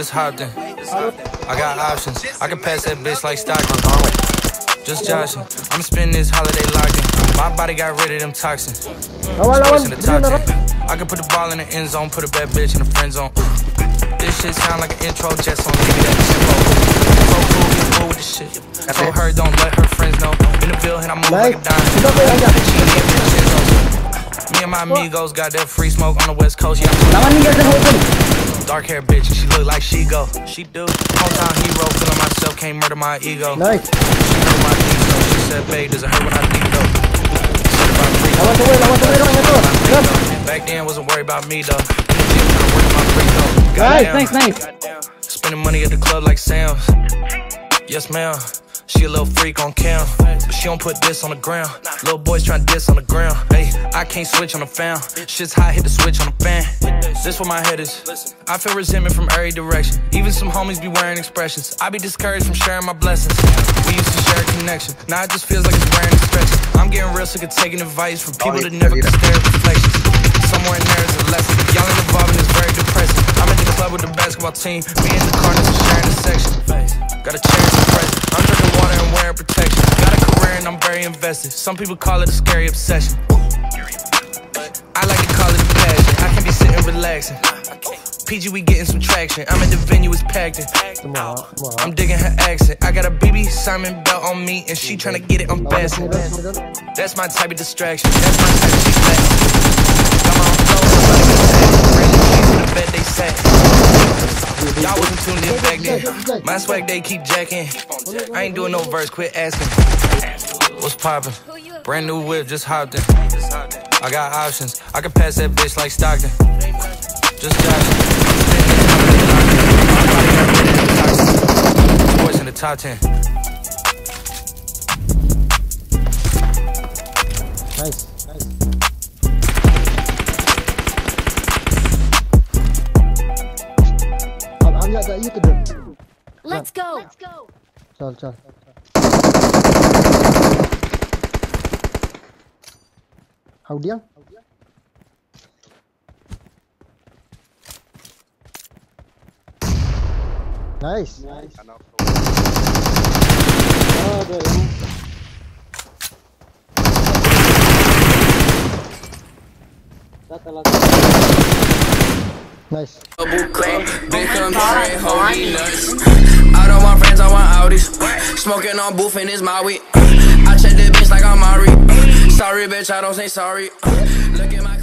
just hopped in. I got options. I can pass that bitch like Stockton. Just joshing. I'm spending this holiday locked in. My body got rid of them toxins. Lawan, lawan. Sports the top 10. I can put the ball in the end zone, put a bad bitch in the friend zone. This shit sound like an intro just on Give me that tempo. So cool, with the shit. Told her don't let her friends know. In the bill, and I move like a dime. Ito ko yan, yan. She ain't get Vincenzo's. Me and my amigos got that free smoke on the west coast. Yeah, I'm Lawan ninyo sa open. Dark hair bitch, and she look like she go. She do. Hometown hero, feeling myself, can't murder my ego. Nice. She know my ego. She said, babe, does it hurt when I think though? Said about free Lawan tuloy, lawan tuloy lang ito. Grab. Back then, wasn't worried about me though. In the gym, tryna work my free throw. Nice, Goddamn. nice, nice. Spending money at the club like Sam's. Yes, ma'am. She a little freak on cam, but she don't put this on the ground. Little boys tryna diss on the ground. Hey, I can't switch on the fan. Shit's hot, hit the switch on the fan. This where my head is. I feel resentment from every direction. Even some homies be wearing expressions. I be discouraged from sharing my blessings. We used to share a connection. Now it just feels like it's wearing stretching. I'm getting real sick of taking advice from people oh, that never can stare at reflections. Somewhere in there is a lesson. Y'all ain't and it's very depressing. I'm in the club with the basketball team. Me and the corners are sharing a section. Got a chance to present. I'm drinking water and wearing protection. Got a career and I'm very invested. Some people call it a scary obsession. I like to call it a passion. I can be sitting relaxing. PG, we getting some traction. I'm at the venue, it's packed in. I'm digging her accent. I got a BB Simon belt on me, and she tryna get it unfastened. That's my type of distraction. That's my type of chick Got my own flow, somebody can say. Bring the keys to the bed, they say. Tuned in back then. My swag, they keep jacking. I ain't doing no verse, quit asking. What's poppin'? Brand new whip, just hopped in. I got options. I can pass that bitch like Stockton. Just joshing. Sports in the top 10. Nice, nice. अब हम यहाँ जाइए किधर Let's go. Let's go. चल चल हाउडिया nice nice Double cup, nuts. I don't want friends, I want Audis. Smoking on booth and it's my weed. I check the bitch like I'm Mari. Sorry, bitch, I don't say sorry. Look at my.